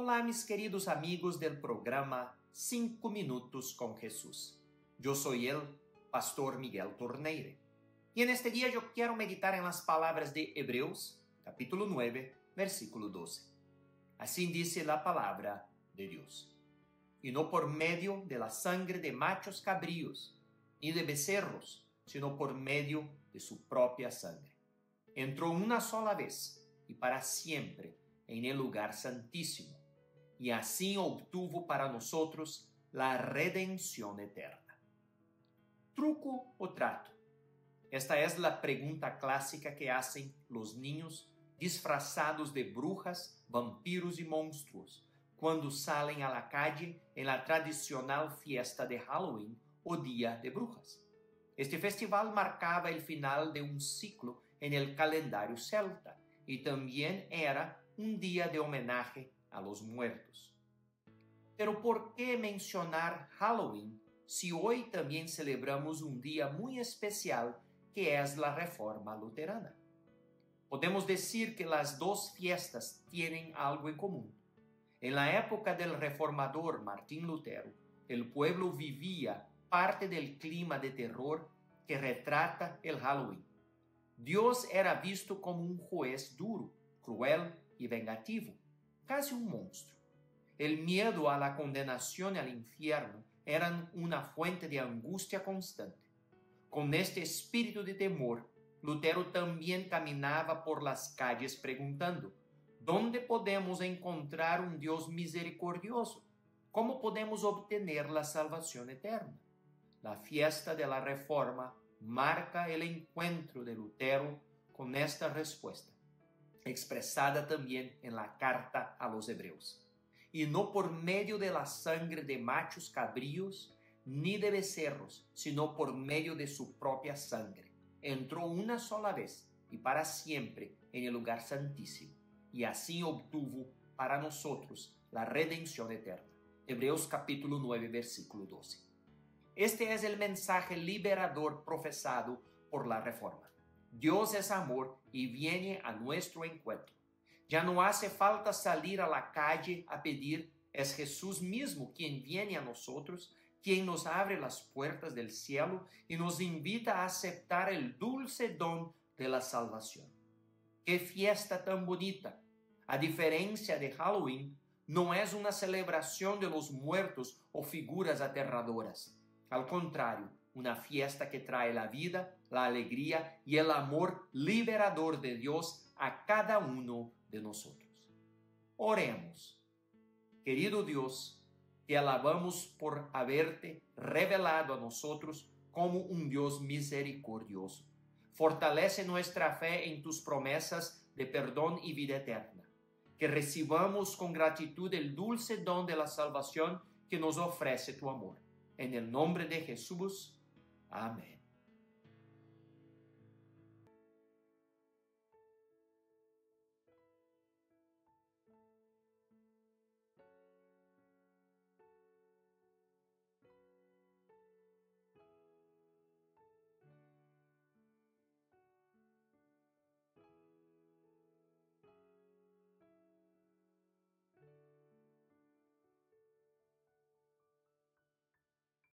Olá, mis queridos amigos del programa 5 Minutos con Jesús. Yo soy el pastor Miguel Torneire. Y en este día yo quiero meditar en las palabras de Hebreos, capítulo 9, versículo 12. Así dice la palabra de Dios. Y no por medio de la sangre de machos cabríos, ni de becerros, sino por medio de su propia sangre. Entró una sola vez y para siempre en el lugar santísimo y así obtuvo para nosotros la redención eterna. ¿Truco o trato? Esta es la pregunta clásica que hacen los niños disfrazados de brujas, vampiros y monstruos cuando salen a la calle en la tradicional fiesta de Halloween o Día de Brujas. Este festival marcaba el final de un ciclo en el calendario celta y también era un día de homenaje a los muertos. Pero ¿por qué mencionar Halloween si hoy también celebramos un día muy especial que es la Reforma Luterana? Podemos decir que las dos fiestas tienen algo en común. En la época del reformador Martín Lutero, el pueblo vivía parte del clima de terror que retrata el Halloween. Dios era visto como un juez duro, cruel y vengativo casi un monstruo. El miedo a la condenación al infierno eran una fuente de angustia constante. Con este espíritu de temor, Lutero también caminaba por las calles preguntando, ¿dónde podemos encontrar un Dios misericordioso? ¿Cómo podemos obtener la salvación eterna? La fiesta de la Reforma marca el encuentro de Lutero con esta respuesta expresada también en la carta a los hebreos. Y no por medio de la sangre de machos cabríos ni de becerros, sino por medio de su propia sangre. Entró una sola vez y para siempre en el lugar santísimo, y así obtuvo para nosotros la redención eterna. Hebreos capítulo 9, versículo 12. Este es el mensaje liberador profesado por la Reforma. Dios es amor y viene a nuestro encuentro. Ya no hace falta salir a la calle a pedir, es Jesús mismo quien viene a nosotros, quien nos abre las puertas del cielo y nos invita a aceptar el dulce don de la salvación. ¡Qué fiesta tan bonita! A diferencia de Halloween, no es una celebración de los muertos o figuras aterradoras. Al contrario, una fiesta que trae la vida, la alegría y el amor liberador de Dios a cada uno de nosotros. Oremos. Querido Dios, te alabamos por haberte revelado a nosotros como un Dios misericordioso. Fortalece nuestra fe en tus promesas de perdón y vida eterna. Que recibamos con gratitud el dulce don de la salvación que nos ofrece tu amor. En el nombre de Jesús. Amém.